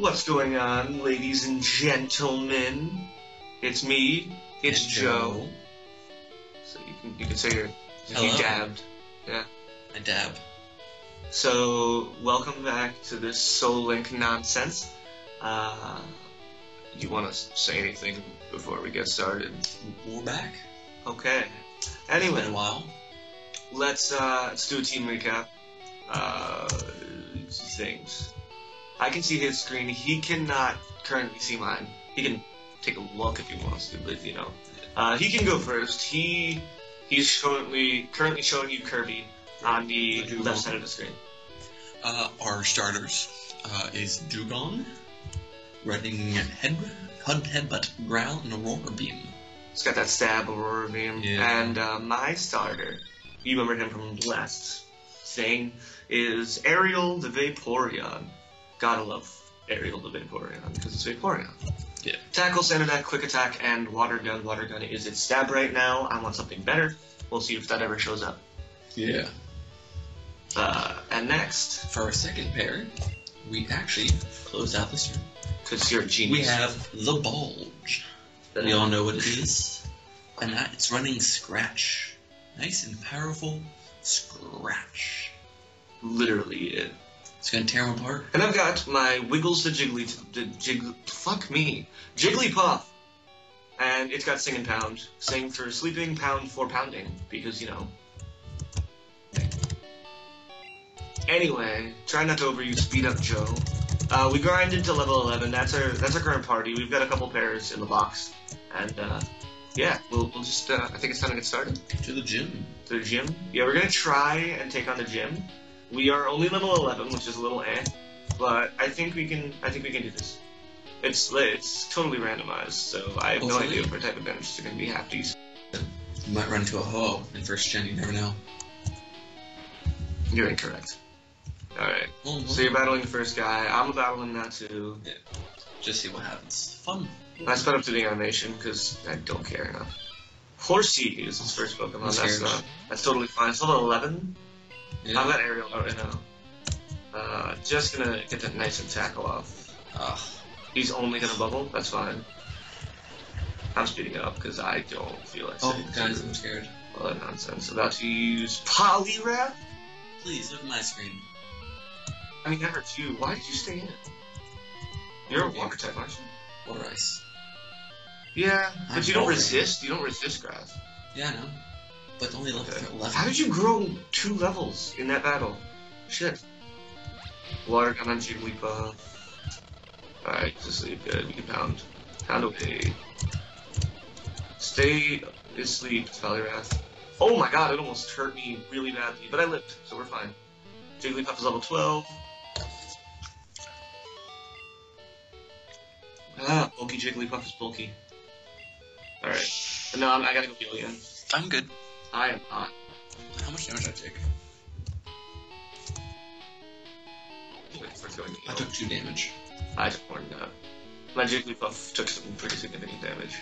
What's going on, ladies and gentlemen? It's me. It's And Joe. So you can you can say you're you dabbed. Yeah. I dab. So welcome back to this Soul Link nonsense. Uh, you want to say anything before we get started? We're back. Okay. It's Anyway, been a while. let's uh, let's do a team recap. Uh, things. I can see his screen. He cannot currently see mine. He can take a look if he wants to, but you know, uh, he can go first. He he's currently currently showing you Kirby on the Dewgong. left side of the screen. Uh, our starters uh, is Dewgong, running head, head, headbutt, growl, and aurora beam. He's got that stab aurora beam. Yeah. And uh, my starter, you remember him from last thing, is Ariel the Vaporeon. Gotta love Aerial the Vaporeon because it's Vaporeon. Yeah. Tackle, Sand Attack, Quick Attack, and Water Gun. Water Gun is its stab right now. I want something better. We'll see if that ever shows up. Yeah. Uh, and next, For our second pair, we actually closed out this room. because you're a genius. We have the Bulge. We all know what it is. And that, it's running Scratch. Nice and powerful Scratch. literally it. It's gonna tear them apart. And I've got my Wiggles the Jiggly, the Jig, fuck me, Jigglypuff, and it's got Sing and Pound. Sing for sleeping, Pound for pounding, because you know. Anyway, try not to overuse Speed Up Joe. Uh, we grinded to level 11. That's our that's our current party. We've got a couple pairs in the box, and uh, yeah, we'll, we'll just. Uh, I think it's time to get started To the gym. to the gym. Yeah, we're gonna try and take on the gym. We are only level 11, which is a little eh, but I think we can. I think we can do this. It's it's totally randomized, so I have no idea what type of benefits are gonna be half decent. You might run into a ho in first gen, you never know. You're incorrect. All right. Well, So you're battling the first guy. I'm battling that too. just see what happens. Fun. I sped up to the animation because I don't care enough. Horsey is his first Pokemon. I'm That's not. That's totally fine. It's level 11. Yeah. I've got Ariel out right now. Uh, just gonna get that nice and tackle off. Ugh. He's only gonna bubble. That's fine. I'm speeding it up because I don't feel like Oh, guys, I'm scared. all that nonsense. About to use Poliwrath. Please look at my screen. I mean, that hurts you. Why did you stay in? You're a water type, aren't you? Water ice. Yeah, but I'm you don't boring. resist. You don't resist grass. Yeah, I know. But only level Okay. 11. How did you grow two levels in that battle? Shit. Water gun on Jigglypuff. Alright, just sleep good. We can pound. Pound away. Stay asleep, Poliwrath. Oh my god, it almost hurt me really badly, but I lived, so we're fine. Jigglypuff is level 12. Ah, bulky Jigglypuff is bulky. Alright. No, I'm, I gotta go heal again. I'm good. I am not. How much damage did I take? We're going to I took 2 damage. I took than that. My Jigglypuff took some pretty significant damage.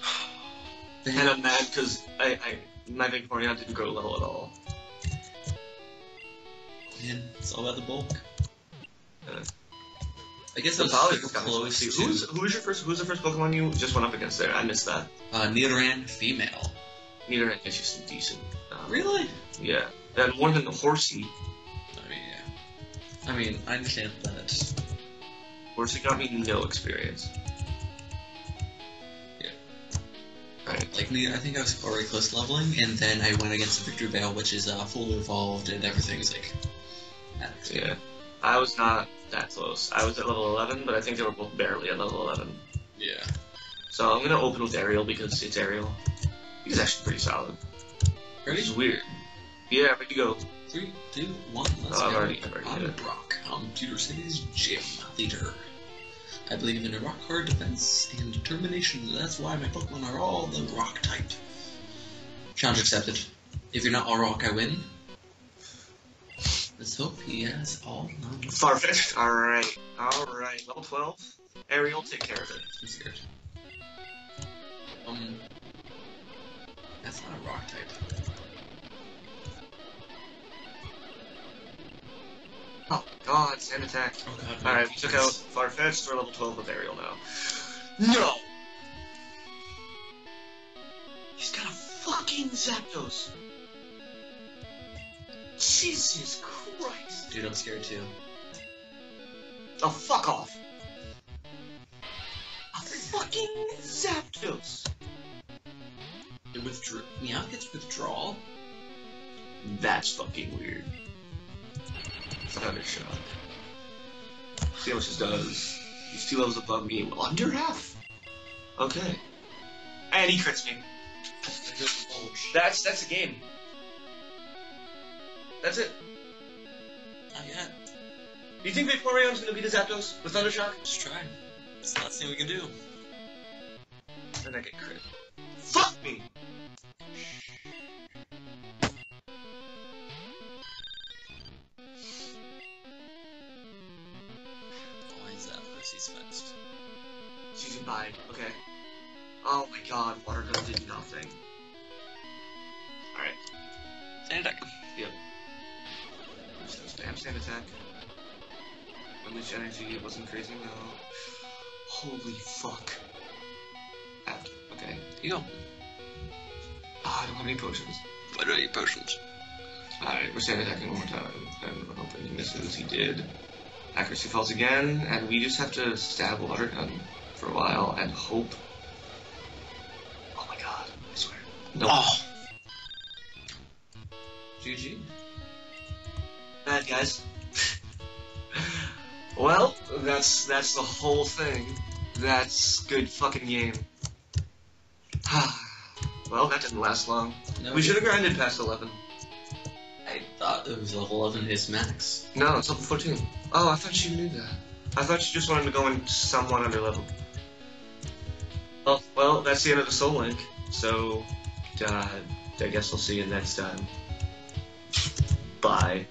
And I'm mad because I, I, my Vaporeon didn't grow level at all. Man, it's all about the bulk. Uh, I guess The Poly close close. to Who's, who's your first, who's the first Pokemon you just went up against there? I missed that. uh, Nidoran female. Gets you some decent. Um, Really? Yeah. And more than the Horsey. I mean, yeah. I mean, I understand that. Horsey got me no experience. Yeah. Right. Like, Nid- I think I was already close to leveling, and then I went against the Victreebel, which is uh, fully evolved, and everything's like. Yeah. I was not that close. I was at level 11, but I think they were both barely at level 11. Yeah. So I'm gonna open with Ariel because it's Ariel. He's actually pretty solid. Ready? Which weird. Yeah, but you go. Three, two, one, let's Oh, go. already- already I'm. Brock, Pewter City's gym leader. I believe in a rock hard defense and determination. That's why my Pokemon are all the rock type. Challenge accepted. If you're not all rock, I win. Let's hope he has all none. Farfetch'd. Alright. Alright. Level 12. Ariel, take care of it. I'm scared. Um, that's not a rock type. Oh, God, sand attack. Oh god. Alright, we took out Farfetch'd, we're level 12 with Ariel now. No! He's got a fucking Zapdos! Jesus Christ! Dude, I'm scared too. Oh, fuck off! A fucking Zapdos! It withdrew. Meowth gets withdrawal? That's fucking weird. Thunder Shock. See how much this does. He's two levels above me. Under half? Okay. And he crits me. That's that's a game. That's it. Not yet. Do you think Vaporeon's gonna beat the Zapdos with Thunder Shock? Just try. It's the last thing we can do. Then I get crit. Why that Percy's fenced? She's in. Okay. Oh my god, Water Gun did nothing. Alright. Sand attack. So spam stand attack. Unleash energy, it wasn't crazy. Holy fuck. After, okay. You go. Ah, er I don't have any potions. Are your potions? Alright, we're stand attacking one more time. And we're hoping he misses. He did. Accuracy falls again, and we just have to stab water gun for a while and hope. Oh my god, I swear. No. Oh! Ah. GG. Bad guys. well, that's that's the whole thing. That's good fucking game. Ah. Well, that didn't last long. No, We should have grinded past 11. I thought it was level 11 is max. No, it's level 14. Oh, I thought you knew that. I thought you just wanted to go in somewhat under level. Well, well, that's the end of the Soul Link. So, uh, I guess we'll see you next time. Bye.